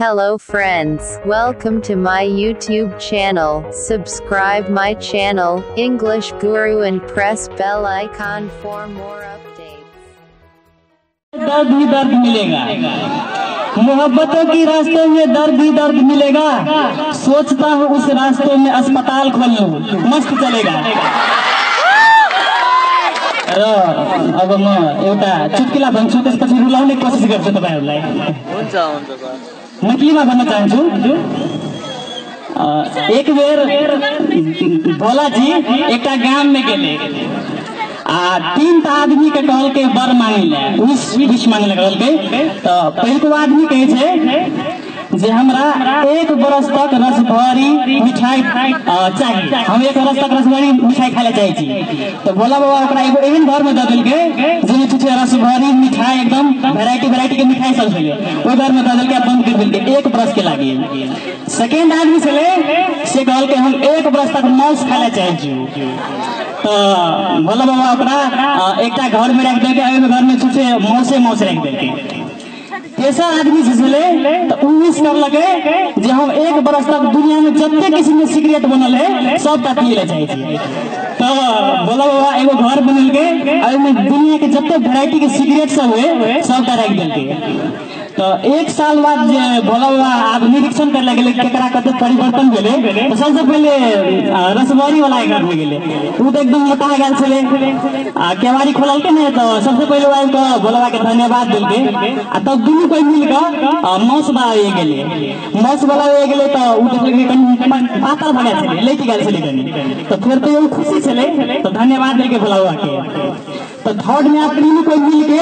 Hello friends, welcome to my YouTube channel. Subscribe my channel, English Guru and press bell icon for more updates. दर्द ही दर्द मिलेगा मोहब्बतों की रास्तों में दर्द ही दर्द मिलेगा सोचता हूँ उस रास्तों में अस्पताल खोल लूँ मस्त चलेगा र अब म एउटा चुटकिला भन्छु त्यसपछि रुलाउने कोसिस गर्छु तपाईँहरूलाई हुन्छ हुन्छ सर म केमा भन्न चाहन्छु? एक बेर भोलाजी एकटा गाम में गेले। आ तीन टा आदमी के कहल के बर मांगे ले विष विष मांगे ले कहल के तो पहिलको आदमी कहे छै जे हमरा एक बरस तक रसभरी मिठाई चाहिए हम एक बरस तक रसभरी मिठाई खाए चाहे छी। तो भोला बाबा एगो एहन घर में देलकै छुछे रसभरी मिठाई एकदम वेराइटी वेराइटी के मिठाई सब ओहि घर में देलकै बंद कर देलकै, एक बरस के लागी। सेकेंड आदमी छलै, से कहल के हम एक बरस तक मांस खाए चाहे छी। तो भोला बाबा एकटा घर में रख देलकै घर में छुछे मौसे मौस रख देलकै। तेसर आदमी जे तो उम्मीद कर लगे जो हम एक बरस तक दुनिया में जते किसी में सिगरेट बनल है सब का पी ले जाए तो बोला बाबा, एगो घर बनल के दुनिया के जते वेराइटी के सिगरेट सब है तक रख देलकै तऽ एक साल बाद जे बोलल आब निरीक्षण करले गेलै केकरा कते परिवर्तन भेलै तऽ सबसँ पहिले रसबरी वाला एकरा भए गेलै ओ तऽ एकदम मोटा गेल छलै आ केवारी खोललकै ने तऽ सबसँ पहिले ओ आबि कऽ बोलबाके धन्यवाद देलकै आ तब दुनू कोइ मिल कऽ मौस बला होइ गेलै मौस बला होइ गेलै तऽ ओ देखलकै कनि पातर भए गेल छलै लैट गेल छलै कनि तऽ फेर तैयो खुशी छलै तऽ धन्यवाद देलकै भोला तो थर्ड में आप तीनों कोई मिल के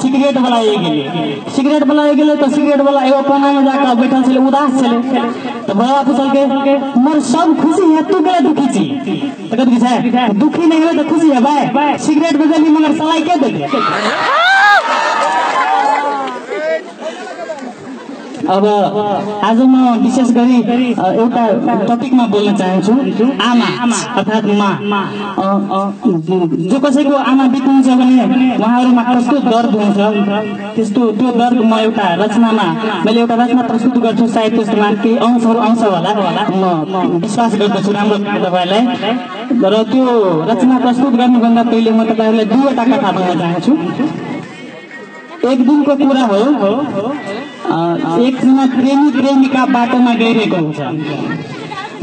सिगरेट ये गेले सिगरेट ये गेले तो सिगरेट वाला एगो कोना में जाकर बैठल छले, उदास छले। तो बड़ा पूछल के मोर सब खुशी है, तू के दुखी छी? तो की छै दुखी नहीं है तो खुशी है भाई सिगरेट बदली मगर सलाई के देके अब आज म विशेष गरी एउटा टपिकमा बोल्न चाहन्छु। आमा अर्थात् मा। जो कसैको आमा बित्नुहुन्छ भने उहाँहरूमा कस्तो दर्द हुन्छ। त्यस्तो त्यो दर्द म एउटा रचनामा मैले एउटा रचना प्रस्तुत गर्छु सायद त्यसमा केही अंशहरू आउँछ होला। म विश्वास गर्दछु राम्रो लाग्यो तपाईँहरूलाई र त्यो रचना प्रस्तुत गर्नुभन्दा पहिले म तपाईँहरूलाई दुईवटा कथा भन्न चाहन्छु। एक दिनको कुरा हो। एकजना प्रेमी प्रेमिका बाटोमा गइरहेको हुन्छ।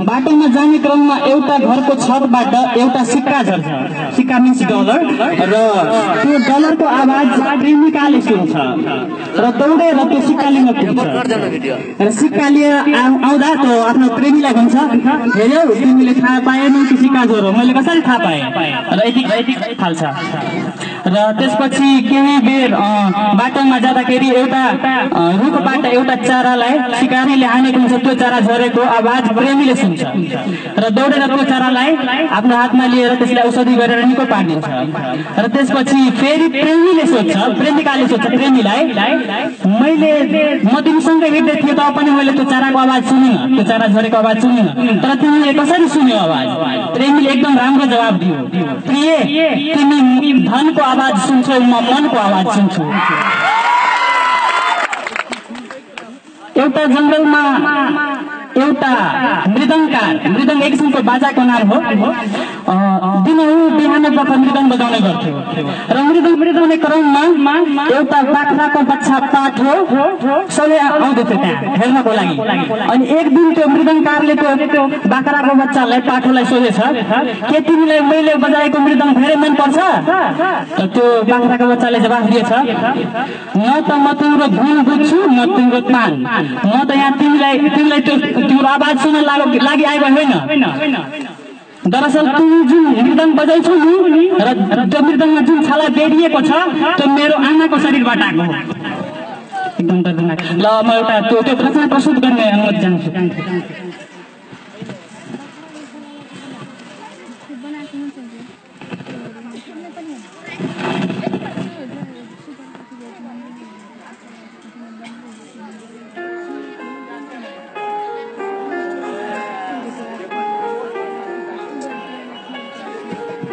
बाटोमा जाने क्रममा एउटा घरको छतबाट एउटा सिक्का झर्छ। सिक्का मिन्स डलर। र त्यो डलरको आवाज प्रेमिकाले सुन्छ। र दौडेर त्यो सिक्का लिन पुग्छ। र सिक्का लिएर आउ- आउँदा त्यो आफ्नो प्रेमीलाई भन्छ हेऱ्यौ तिमीले थाहा पाएनौ कि सिक्का झोरो? मैले कसरी थाहा पाएँ? र यति थाल्छ। र त्यसपछि केही बेर बाटोमा जाँदाखेरि एउटा रुखबाट एउटा चारालाई सिकारीले हानेको हुन्छ। त्यो चारा झरेको आवाज प्रेमीले सुन्छ। र दौडेर त्यो चारालाई आफ्नो हातमा लिएर त्यसलाई औषधि गरेर निको पारिदिन्छ। र त्यसपछि फेरि प्रेमीले सोध्छ प्रेमिकाले सोध्छ प्रेमीलाई मैले म तिमीसँगै हिँड्दै थिएँ त पनि मैले त्यो चाराको आवाज सुनिनँ। त्यो चारा झरेको आवाज सुनिनँ। तर तिमीले कसरी सुन्यो आवाज? प्रेमीले एकदम राम्रो जवाब दियो। प्रिय तिमी धनको आवाज सुन्छौ म मनको आवाज सुन्छु एउटा जङ्गलमा एउटा मृदङ्गकार मृदङ्ग एक किसिमको बाजाको नाम हो। दिनहुँ बिहान पख मृदङ्ग बजाउने गर्थ्यो। र मृदङ्ग मृदङ्गने क्रममा एउटा बाख्राको बच्चा पाठो सबले आउँदैथ्यो त्यहाँ हेर्नको लागि। अनि एक दिन त्यो मृदङ्गकारले त्यो बाख्राको बच्चालाई पाठोलाई सोधेछ के तिमीलाई मैले बजाएको मृदङ्ग धेरै मनपर्छ? त्यो बाख्राको बच्चाले जवाफ दिएछ न त म तिम्रो धुन बुझ्छु न तिम्रो तान। म त यहाँ तिमीलाई तिमीलाई त्यो तिम्रो आवाज सुन्न लागि आएको होइन। दरअसल तिमी जुन मृदङ्ग बजाउँछौ नि र त्यो मृदङ्गमा जुन छाला बेरिएको छ त्यो मेरो आमाको शरीरबाट आएको हो। एकदम ल म एउटा त्यो त्यो रचना प्रस्तुत गर्ने अनुमति चाहन्छु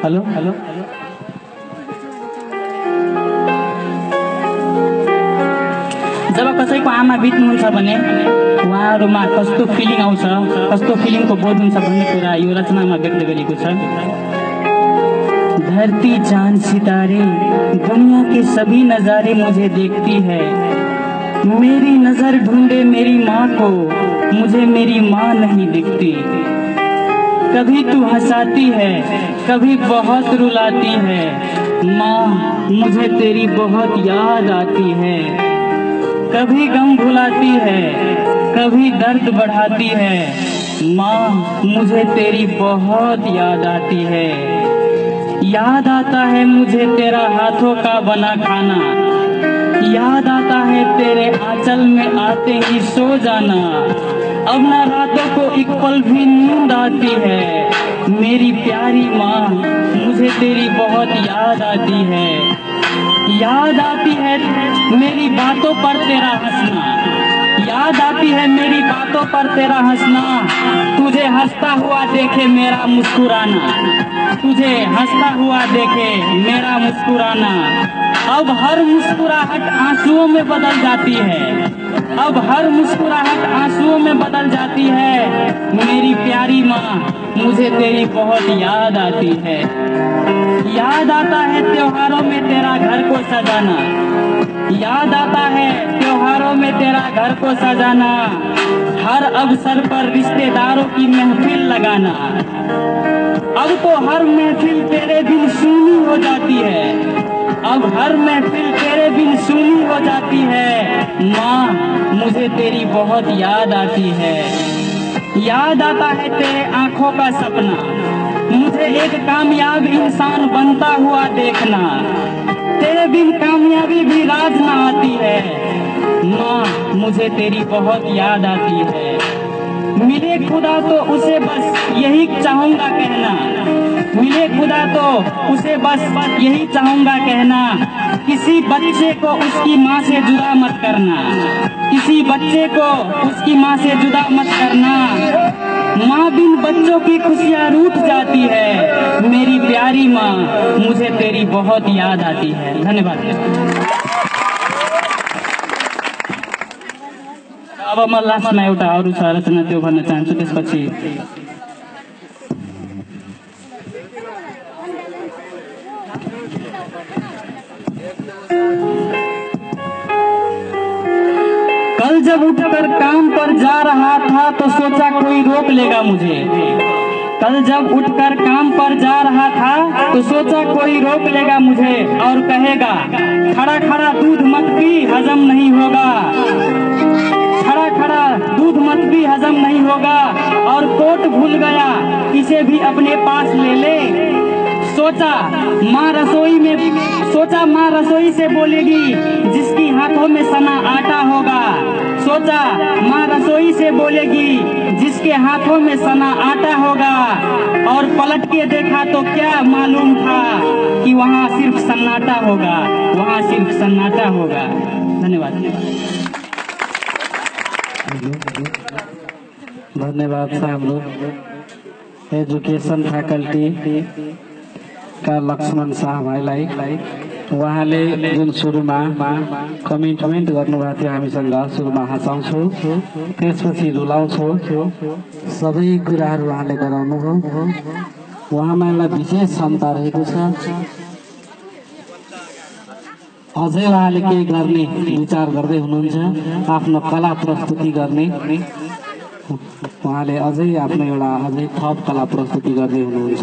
हेलो हेलो जब कसैको आमा बित्नुहुन्छ भने उहाँहरूमा कस्तो फिलिङ आउँछ कस्तो फिलिङको बोध हुन्छ भन्ने कुरा यो रचनामा व्यक्त गरिएको छ। धरती चांद सितारे दुनिया के सभी नज़ारे मुझे देखती है। मेरी नजर ढूंढे मेरी माँ को मुझे मेरी माँ नहीं दिखती। कभी तू हंसाती है, कभी बहुत रुलाती है। माँ, मुझे तेरी बहुत याद आती है। कभी गम भुलाती है, कभी दर्द बढ़ाती है। माँ, मुझे तेरी बहुत याद आती है। याद आता है मुझे तेरा हाथों का बना खाना। याद आता है तेरे आंचल में आते ही सो जाना। अब ना रातों को एक पल भी नींद आती है। मेरी प्यारी माँ, मुझे तेरी बहुत याद आती है। याद आती है मेरी बातों पर तेरा हंसना। याद आती है मेरी बातों पर तेरा हंसना। तुझे हंसता हुआ देखे मेरा मुस्कुराना। तुझे हंसता हुआ देखे मेरा मुस्कुराना। अब हर मुस्कुराहट आंसुओं में बदल जाती है। अब हर मुस्कुराहट आंसुओं में बदल जाती है। मेरी प्यारी माँ, मुझे तेरी बहुत याद आती है। याद आता है त्योहारों में तेरा घर को सजाना। याद आता है त्योहारों में तेरा घर को सजाना। हर अवसर पर रिश्तेदारों की महफिल लगाना। अब तो हर महफिल तेरे बिन सुनी हो जाती है। अब हर महफिल तेरे बिन सुनी हो जाती है। मुझे तेरी बहुत याद आती है। याद आता है तेरे आँखों का सपना। मुझे एक कामयाब इंसान बनता हुआ देखना। तेरे बिन कामयाबी भी राज न आती है। माँ, मुझे तेरी बहुत याद आती है। मिले खुदा तो उसे बस यही चाहूँगा कहना। मिले खुदा तो उसे बस यही चाहूँगा कहना। किसी बच्चे को उसकी माँ से जुदा मत करना। किसी बच्चे को उसकी माँ से जुदा मत करना। माँ बिन बच्चों की खुशियाँ रूठ जाती है। मेरी प्यारी माँ, मुझे तेरी बहुत याद आती है। धन्यवाद। अब म लास्टमा एउटा अरू छ रचना त्यो भन्न चाहन्छु त्यसपछि कल जब उठकर काम पर जा रहा था तो सोचा कोई रोक लेगा मुझे। कल जब उठकर काम पर जा रहा था तो सोचा कोई रोक लेगा मुझे और कहेगा, खड़ा खड़ा दूध मत पी, हजम नहीं होगा। खड़ा खड़ा दूध मत भी हजम नहीं होगा। और कोट भूल गया, इसे भी अपने पास ले ले। सोचा, माँ रसोई में सोचा माँ रसोई से बोलेगी, जिसकी हाथों में सना आटा होगा। सोचा माँ रसोई से बोलेगी, जिसके हाथों में सना आटा होगा। और पलट के देखा तो क्या मालूम था कि वहाँ सिर्फ़ सन्नाटा होगा। वहाँ सिर्फ़ सन्नाटा होगा। धन्यवाद। धन्यवाद, साहब। लोग एजुकेशन फ्याकल्टी का लक्ष्मण शाह भाइलाई। उहाँले जुन सुरुमा कमिटमेन्ट गर्नुभएको थियो हामीसँग सुरुमा हँसाउँछु। त्यसपछि रुलाउँछु। सबै कुराहरू उहाँले गराउनुभयो। उहाँमा एउटा विशेष क्षमता रहेको छ। अझै उहाँले केही गर्ने विचार गर्दै हुनुहुन्छ आफ्नो कला प्रस्तुति गर्ने। उहाँले अझै आफ्नो एउटा अझै थप कला प्रस्तुति गर्दै हुनुहुन्छ।